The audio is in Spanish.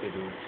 pero